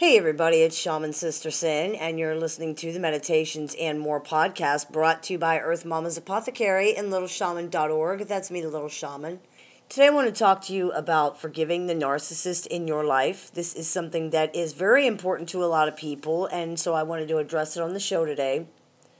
Hey everybody, it's Shaman Sister Sin, and you're listening to the Meditations and More podcast brought to you by Earth Mama's Apothecary and littleshaman.org. That's me, the Little Shaman. Today I want to talk to you about forgiving the narcissist in your life. This is something that is very important to a lot of people, and so I wanted to address it on the show today.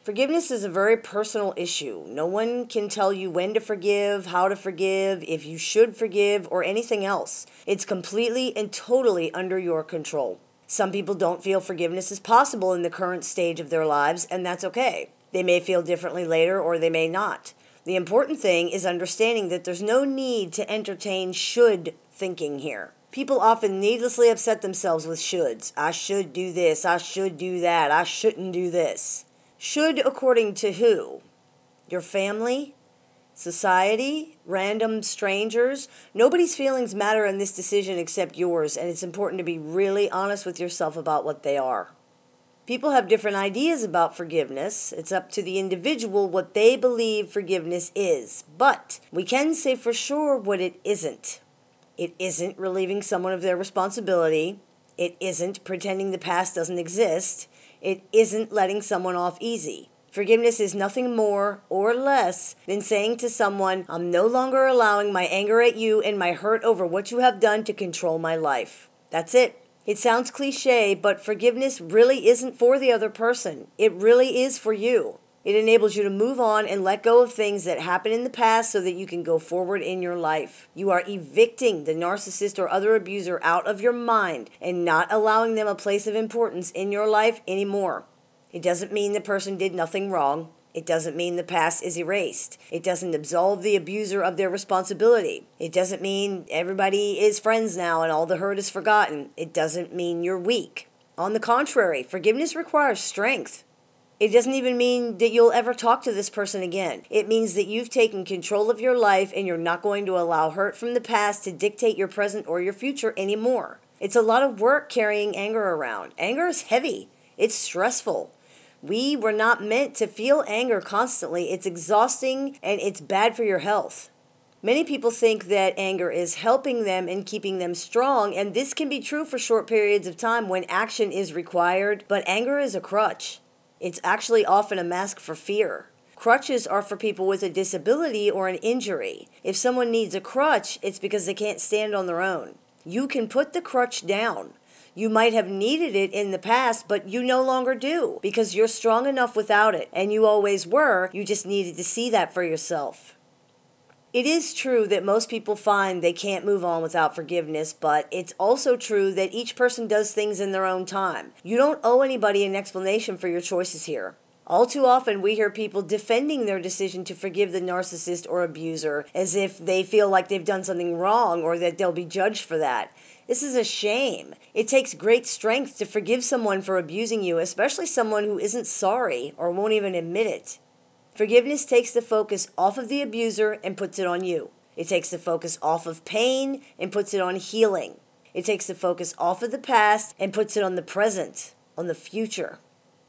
Forgiveness is a very personal issue. No one can tell you when to forgive, how to forgive, if you should forgive, or anything else. It's completely and totally under your control. Some people don't feel forgiveness is possible in the current stage of their lives, and that's okay. They may feel differently later or they may not. The important thing is understanding that there's no need to entertain should thinking here. People often needlessly upset themselves with shoulds. I should do this, I should do that, I shouldn't do this. Should according to who? Your family? Society, random strangers. Nobody's feelings matter in this decision except yours, and it's important to be really honest with yourself about what they are. People have different ideas about forgiveness. It's up to the individual what they believe forgiveness is. But we can say for sure what it isn't. It isn't relieving someone of their responsibility. It isn't pretending the past doesn't exist. It isn't letting someone off easy. Forgiveness is nothing more or less than saying to someone, I'm no longer allowing my anger at you and my hurt over what you have done to control my life. That's it. It sounds cliche, but forgiveness really isn't for the other person. It really is for you. It enables you to move on and let go of things that happened in the past so that you can go forward in your life. You are evicting the narcissist or other abuser out of your mind and not allowing them a place of importance in your life anymore. It doesn't mean the person did nothing wrong. It doesn't mean the past is erased. It doesn't absolve the abuser of their responsibility. It doesn't mean everybody is friends now and all the hurt is forgotten. It doesn't mean you're weak. On the contrary, forgiveness requires strength. It doesn't even mean that you'll ever talk to this person again. It means that you've taken control of your life and you're not going to allow hurt from the past to dictate your present or your future anymore. It's a lot of work carrying anger around. Anger is heavy, it's stressful. We were not meant to feel anger constantly. It's exhausting and it's bad for your health. Many people think that anger is helping them and keeping them strong, and this can be true for short periods of time when action is required, but anger is a crutch. It's actually often a mask for fear. Crutches are for people with a disability or an injury. If someone needs a crutch, it's because they can't stand on their own. You can put the crutch down. You might have needed it in the past, but you no longer do because you're strong enough without it, and you always were. You just needed to see that for yourself. It is true that most people find they can't move on without forgiveness, but it's also true that each person does things in their own time. You don't owe anybody an explanation for your choices here. All too often, we hear people defending their decision to forgive the narcissist or abuser as if they feel like they've done something wrong or that they'll be judged for that. This is a shame. It takes great strength to forgive someone for abusing you, especially someone who isn't sorry or won't even admit it. Forgiveness takes the focus off of the abuser and puts it on you. It takes the focus off of pain and puts it on healing. It takes the focus off of the past and puts it on the present, on the future.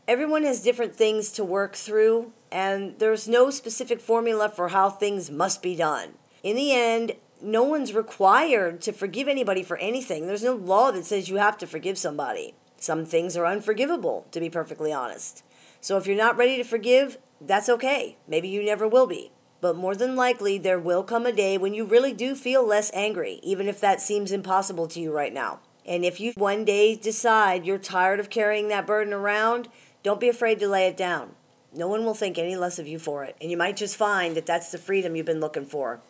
Everyone has different things to work through, and there's no specific formula for how things must be done. In the end, no one's required to forgive anybody for anything. There's no law that says you have to forgive somebody. Some things are unforgivable, to be perfectly honest. So if you're not ready to forgive, that's okay. Maybe you never will be. But more than likely, there will come a day when you really do feel less angry, even if that seems impossible to you right now. And if you one day decide you're tired of carrying that burden around, don't be afraid to lay it down. No one will think any less of you for it, and you might just find that that's the freedom you've been looking for.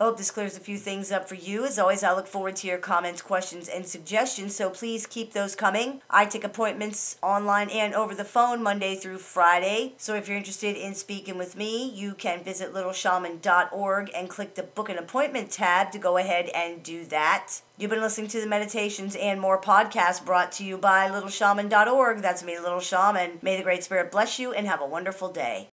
Hope this clears a few things up for you. As always, I look forward to your comments, questions, and suggestions, so please keep those coming. I take appointments online and over the phone Monday through Friday. So if you're interested in speaking with me, you can visit littleshaman.org and click the book an appointment tab to go ahead and do that. You've been listening to the Meditations and More podcast brought to you by littleshaman.org. That's me, Little Shaman. May the Great Spirit bless you and have a wonderful day.